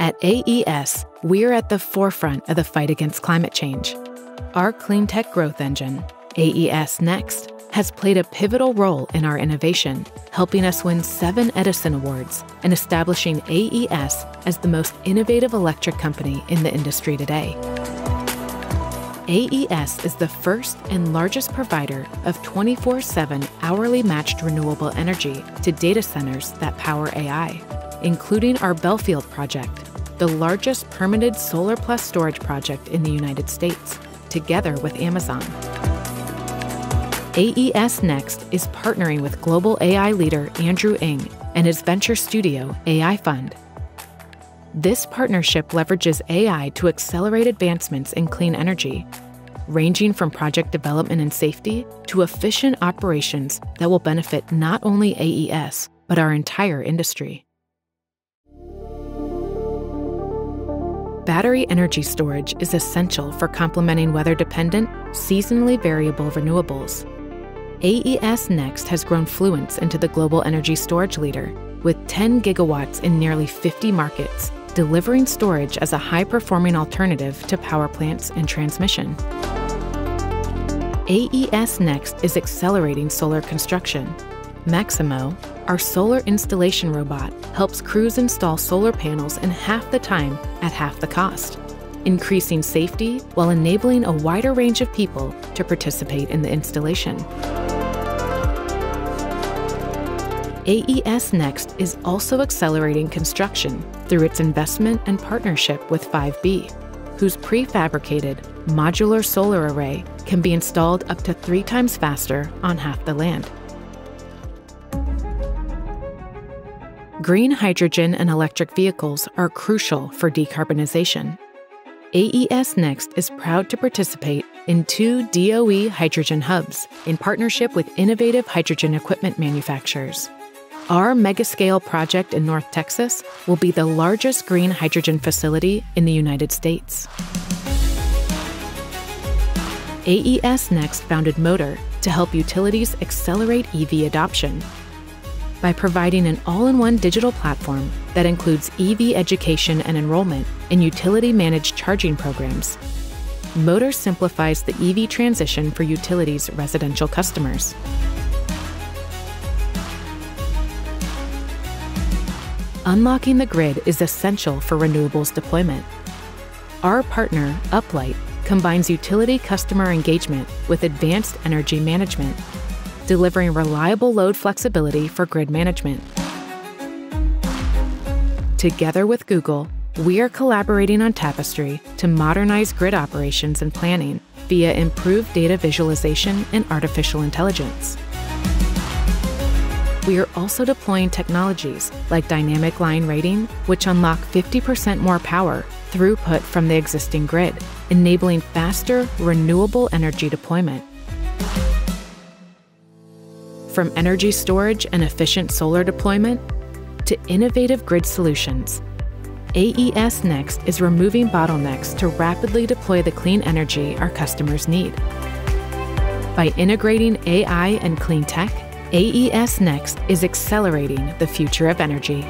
At AES, we're at the forefront of the fight against climate change. Our clean tech growth engine, AES Next, has played a pivotal role in our innovation, helping us win seven Edison Awards and establishing AES as the most innovative electric company in the industry today. AES is the first and largest provider of 24 7 hourly matched renewable energy to data centers that power AI, including our Bellefield project, the largest permitted solar plus storage project in the United States, together with Amazon. AES Next is partnering with global AI leader Andrew Ng and his venture studio, AI Fund. This partnership leverages AI to accelerate advancements in clean energy, ranging from project development and safety to efficient operations that will benefit not only AES, but our entire industry. Battery energy storage is essential for complementing weather dependent, seasonally variable renewables AES Next has grown Fluence into the global energy storage leader, with 10 gigawatts in nearly 50 markets, delivering storage as a high performing alternative to power plants and transmission. AES Next is accelerating solar construction. Maximo, our solar installation robot, helps crews install solar panels in half the time at half the cost, increasing safety while enabling a wider range of people to participate in the installation. AES Next is also accelerating construction through its investment and partnership with 5B, whose prefabricated modular solar array can be installed up to three times faster on half the land. Green hydrogen and electric vehicles are crucial for decarbonization. AES Next is proud to participate in two DOE hydrogen hubs in partnership with innovative hydrogen equipment manufacturers. Our megascale project in North Texas will be the largest green hydrogen facility in the United States. AES Next founded Motor to help utilities accelerate EV adoption. By providing an all in one digital platform that includes EV education and enrollment in utility managed charging programs, Motor simplifies the EV transition for utilities' residential customers. Unlocking the grid is essential for renewables deployment. Our partner, Uplight, combines utility customer engagement with advanced energy management, delivering reliable load flexibility for grid management. Together with Google, we are collaborating on Tapestry to modernize grid operations and planning via improved data visualization and artificial intelligence we are also deploying technologies like dynamic line rating, which unlock 50% more power throughput from the existing grid, enabling faster, renewable energy deployment. From energy storage and efficient solar deployment to innovative grid solutions, AES Next is removing bottlenecks to rapidly deploy the clean energy our customers need. By integrating AI and clean tech, AES Next is accelerating the future of energy.